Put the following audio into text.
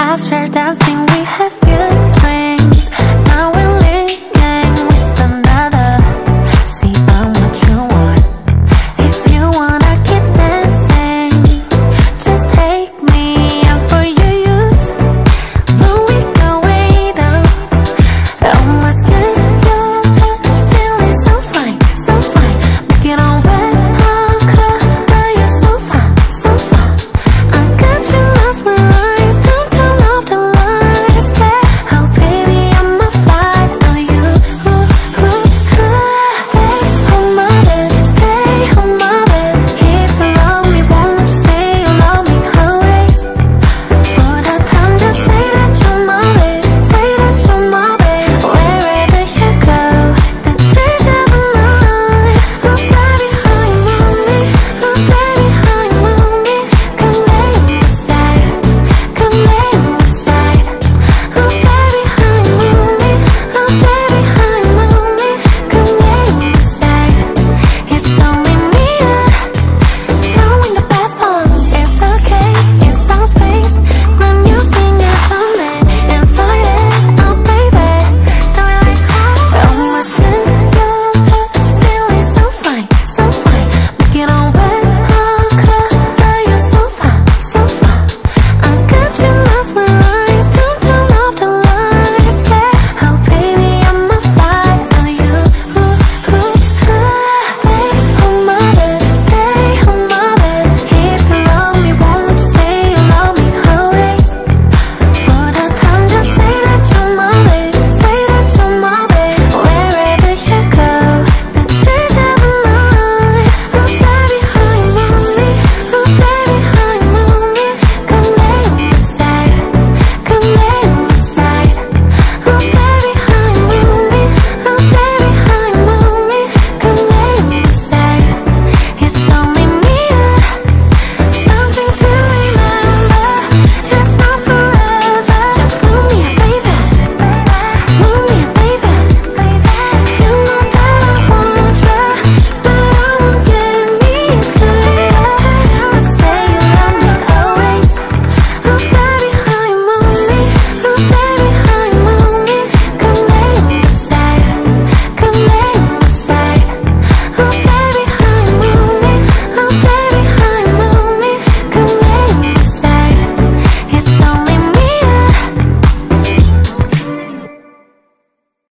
After dancing, we have few dreams.